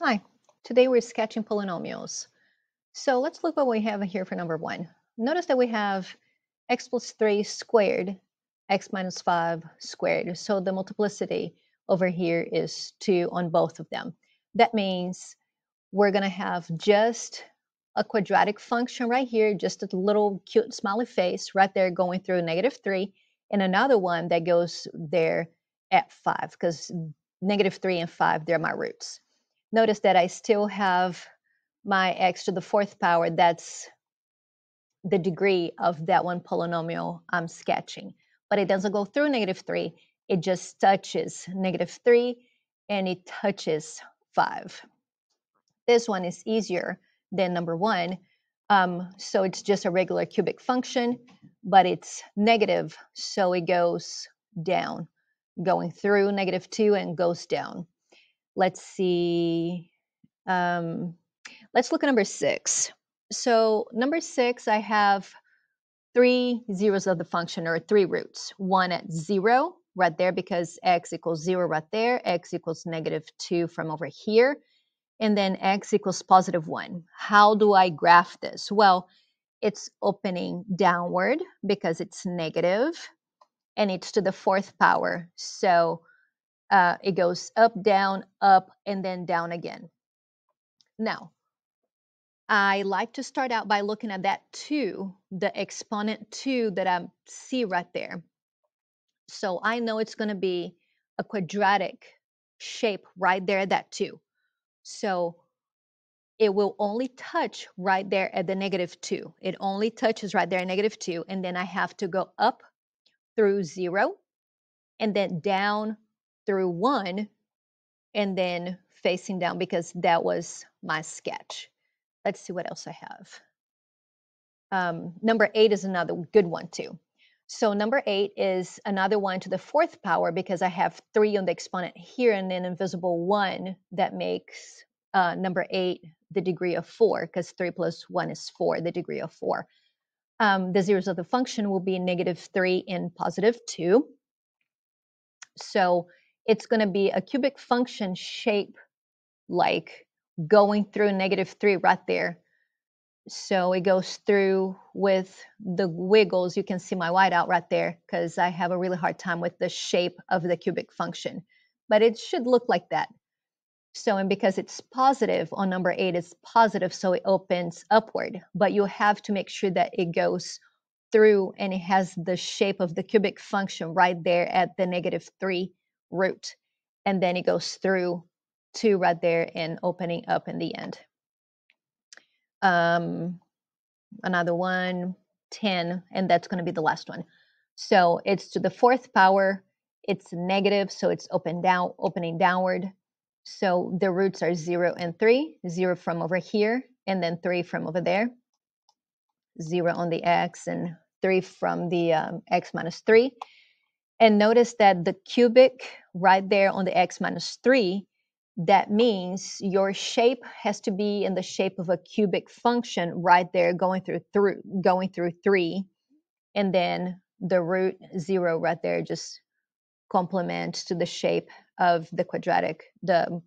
Hi, today we're sketching polynomials. So let's look what we have here for number one. Notice that we have x plus 3 squared, x minus 5 squared. So the multiplicity over here is 2 on both of them. That means we're going to have just a quadratic function right here, just a little cute smiley face right there going through negative 3, and another one that goes there at 5, because negative 3 and 5, they're my roots notice that I still have my x to the fourth power. That's the degree of that one polynomial I'm sketching. But it doesn't go through negative 3. It just touches negative 3 and it touches 5. This one is easier than number 1. Um, so it's just a regular cubic function, but it's negative, so it goes down, going through negative 2 and goes down let's see. Um, let's look at number six. So number six, I have three zeros of the function or three roots. One at zero right there because x equals zero right there, x equals negative two from over here, and then x equals positive one. How do I graph this? Well, it's opening downward because it's negative and it's to the fourth power. So uh, it goes up, down, up, and then down again. Now, I like to start out by looking at that 2, the exponent 2 that I see right there. So I know it's going to be a quadratic shape right there, at that 2. So it will only touch right there at the negative 2. It only touches right there at negative 2. And then I have to go up through 0 and then down through one and then facing down because that was my sketch. Let's see what else I have. Um, number eight is another good one too. So number eight is another one to the fourth power because I have three on the exponent here and an invisible one that makes uh, number eight the degree of four because three plus one is four, the degree of four. Um, the zeros of the function will be negative three and positive two. So it's going to be a cubic function shape like going through negative 3 right there. So it goes through with the wiggles. You can see my whiteout right there because I have a really hard time with the shape of the cubic function. But it should look like that. So, and because it's positive on number 8, it's positive, so it opens upward. But you have to make sure that it goes through and it has the shape of the cubic function right there at the negative 3 root. And then it goes through to right there and opening up in the end. Um, another one, 10, and that's going to be the last one. So it's to the fourth power. It's negative, so it's open down, opening downward. So the roots are 0 and 3, 0 from over here, and then 3 from over there, 0 on the x, and 3 from the um, x minus 3. And notice that the cubic right there on the x minus 3, that means your shape has to be in the shape of a cubic function right there going through through going through 3 and then the root 0 right there just complements to the shape of the quadratic the